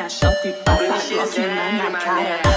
Now shorty pass a Glock in my cara